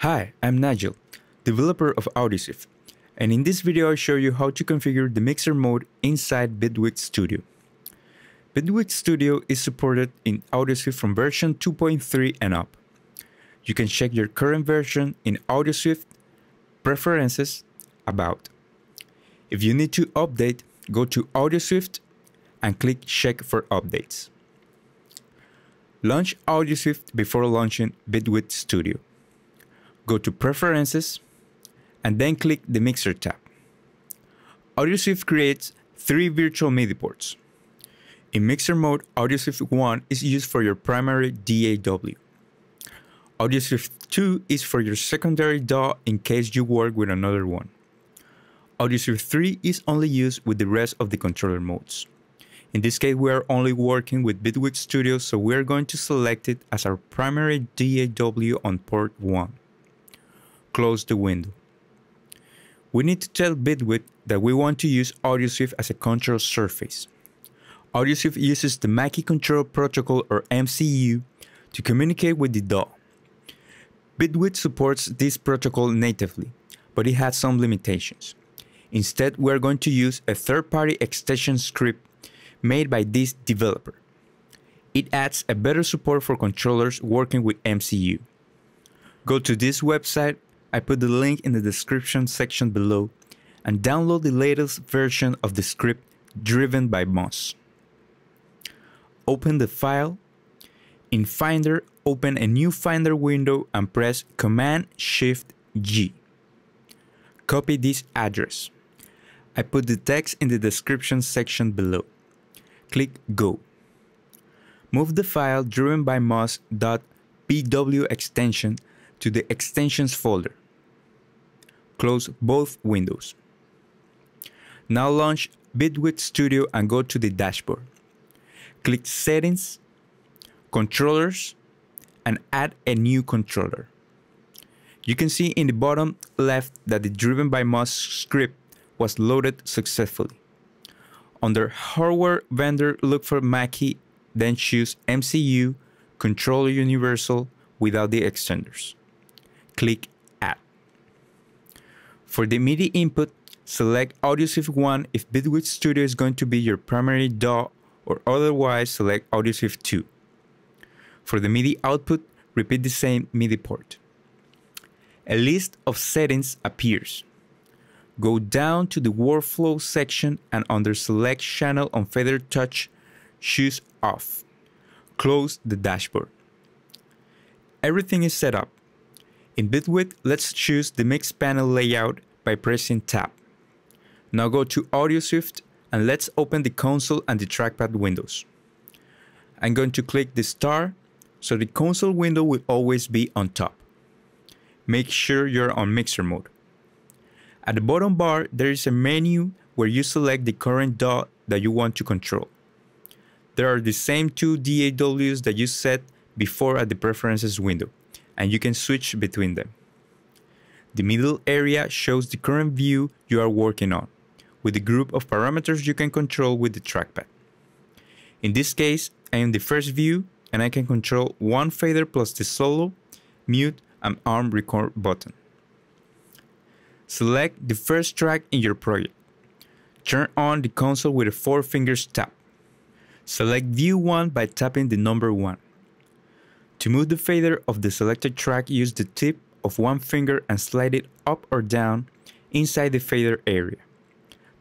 Hi, I'm Nigel, developer of AudioSwift, and in this video I'll show you how to configure the mixer mode inside Bitwig Studio. Bitwig Studio is supported in AudioSwift from version 2.3 and up. You can check your current version in AudioSwift, Preferences, About. If you need to update, go to AudioSwift and click Check for Updates. Launch AudioSwift before launching Bitwig Studio. Go to Preferences and then click the Mixer tab. AudioSwift creates three virtual MIDI ports. In mixer mode, AudioSwift 1 is used for your primary DAW. AudioSwift 2 is for your secondary DAW in case you work with another one. AudioSwift 3 is only used with the rest of the controller modes. In this case, we are only working with Bitwig Studio, so we are going to select it as our primary DAW on port 1. Close the window. We need to tell Bitwig that we want to use AudioSwift as a control surface. AudioSwift uses the Mackie Control Protocol or MCU to communicate with the DAW. Bitwig supports this protocol natively, but it has some limitations. Instead, we are going to use a third-party extension script made by this developer. It adds a better support for controllers working with MCU. Go to this website, I put the link in the description section below, and download the latest version of the script driven by Moss. Open the file. In Finder, open a new Finder window and press Command Shift G. Copy this address. I put the text in the description section below click Go. Move the file driven by Moss.pw extension to the extensions folder. Close both windows. Now launch Bitwig Studio and go to the dashboard. Click Settings, Controllers, and add a new controller. You can see in the bottom left that the Driven by Moss script was loaded successfully. Under hardware vendor, look for Mackie, then choose MCU Controller Universal without the extenders. Click. For the MIDI input, select AudioSwift 1 if Bitwig Studio is going to be your primary DAW or otherwise select AudioSwift 2. For the MIDI output, repeat the same MIDI port. A list of settings appears. Go down to the workflow section and under select channel on fader touch, choose off. Close the dashboard. Everything is set up. In Bitwig, let's choose the mix panel layout by pressing tab. Now go to AudioSwift and let's open the console and the trackpad windows. I'm going to click the star so the console window will always be on top. Make sure you're on mixer mode. At the bottom bar, there is a menu where you select the current DAW that you want to control. There are the same two DAWs that you set before at the preferences window, and you can switch between them. The middle area shows the current view you are working on, with the group of parameters you can control with the trackpad. In this case, I am the first view and I can control one fader plus the solo, mute, and arm record button. Select the first track in your project. Turn on the console with a four fingers tap. Select View 1 by tapping the number 1. To move the fader of the selected track, use the tip of one finger and slide it up or down inside the fader area.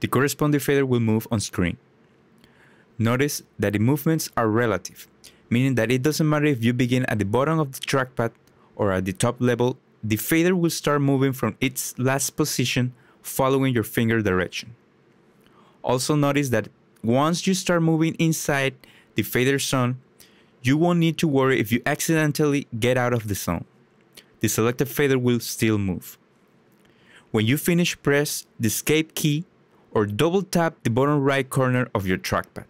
The corresponding fader will move on screen. Notice that the movements are relative, meaning that it doesn't matter if you begin at the bottom of the trackpad or at the top level the fader will start moving from its last position following your finger direction. Also notice that once you start moving inside the fader zone, you won't need to worry if you accidentally get out of the zone. The selected fader will still move. When you finish, press the escape key or double tap the bottom right corner of your trackpad.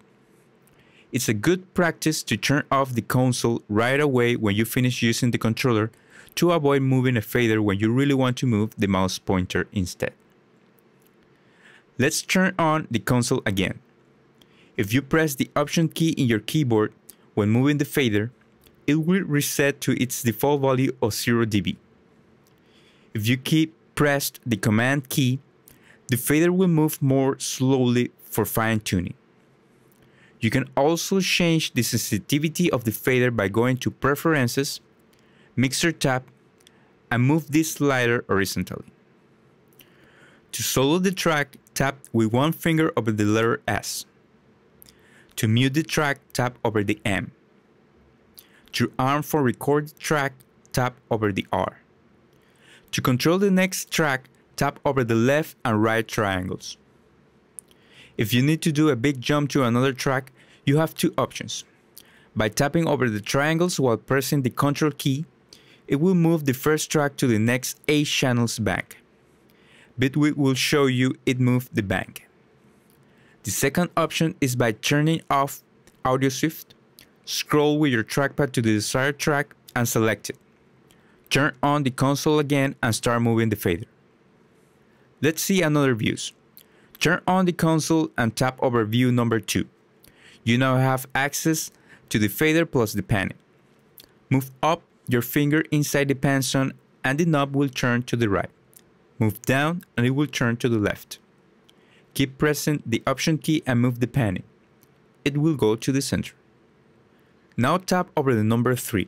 It's a good practice to turn off the console right away when you finish using the controller to avoid moving a fader when you really want to move the mouse pointer instead. Let's turn on the console again. If you press the Option key in your keyboard when moving the fader, it will reset to its default value of 0 dB. If you keep pressed the command key, the fader will move more slowly for fine tuning. You can also change the sensitivity of the fader by going to Preferences, Mixer tab, and move this slider horizontally. To solo the track, tap with one finger over the letter S. To mute the track, tap over the M. To arm for record track, tap over the R. To control the next track, tap over the left and right triangles. If you need to do a big jump to another track, you have two options. By tapping over the triangles while pressing the Ctrl key, it will move the first track to the next 8 channels back. Bitwig will show you it moved the bank. The second option is by turning off AudioSwift, scroll with your trackpad to the desired track and select it. Turn on the console again and start moving the fader. Let's see another views. Turn on the console and tap over view number 2. You now have access to the fader plus the panning. Move up your finger inside the pan zone and the knob will turn to the right. Move down and it will turn to the left. Keep pressing the option key and move the panning. It will go to the center. Now tap over the number 3.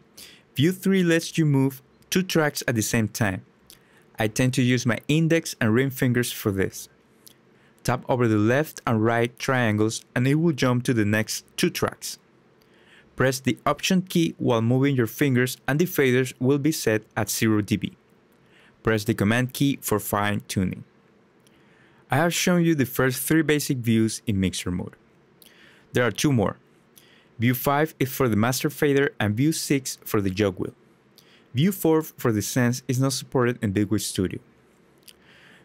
View 3 lets you move two tracks at the same time. I tend to use my index and ring fingers for this. Tap over the left and right triangles and it will jump to the next two tracks. Press the Option key while moving your fingers and the faders will be set at 0 dB. Press the Command key for fine tuning. I have shown you the first three basic views in mixer mode. There are two more. View 5 is for the master fader and View 6 for the jog wheel. View 4 for the Sends is not supported in Bitwig Studio.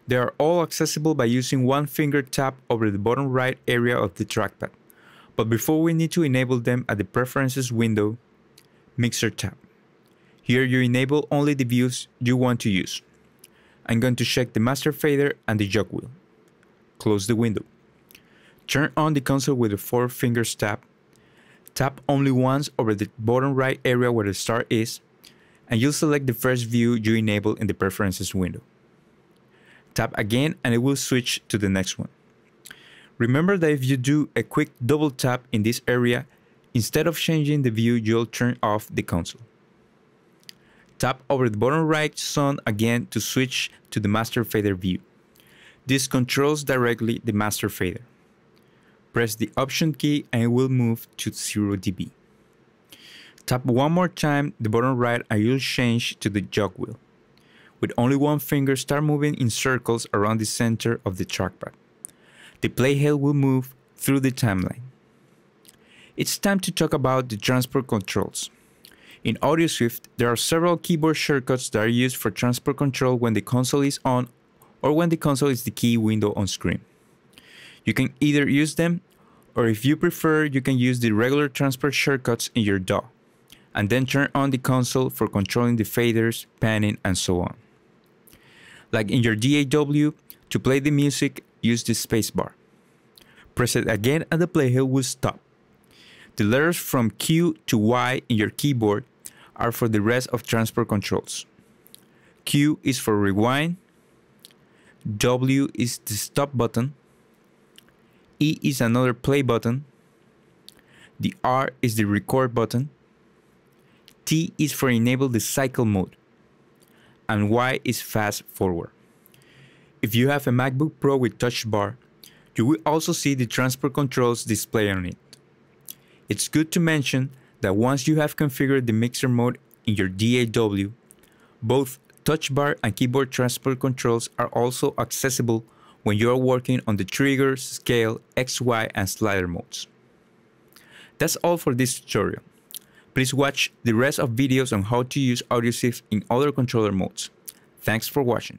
They are all accessible by using one finger tap over the bottom right area of the trackpad. But before we need to enable them at the Preferences window, Mixer tab. Here you enable only the views you want to use. I'm going to check the master fader and the jog wheel. Close the window. Turn on the console with the four fingers tap. Tap only once over the bottom right area where the star is, and you'll select the first view you enable in the Preferences window. Tap again and it will switch to the next one. Remember that if you do a quick double tap in this area, instead of changing the view, you'll turn off the console. Tap over the bottom right zone again to switch to the master fader view. This controls directly the master fader. Press the option key and it will move to 0 dB. Tap one more time the bottom right and you'll change to the jog wheel. With only one finger, start moving in circles around the center of the trackpad. The playhead will move through the timeline. It's time to talk about the transport controls. In AudioSwift, there are several keyboard shortcuts that are used for transport control when the console is on or when the console is the key window on screen. You can either use them, or if you prefer, you can use the regular transport shortcuts in your DAW, and then turn on the console for controlling the faders, panning, and so on. Like in your DAW, to play the music, use the spacebar. Press it again and the playhead will stop. The letters from Q to Y in your keyboard are for the rest of transport controls. Q is for rewind, W is the stop button, E is another play button, the R is the record button, T is for enable the cycle mode, and Y is fast forward. If you have a MacBook Pro with touch bar, you will also see the transport controls display on it. It's good to mention that once you have configured the mixer mode in your DAW, both touch bar and keyboard transport controls are also accessible when you are working on the trigger, scale, XY, and slider modes. That's all for this tutorial. Please watch the rest of videos on how to use AudioSwift in other controller modes. Thanks for watching.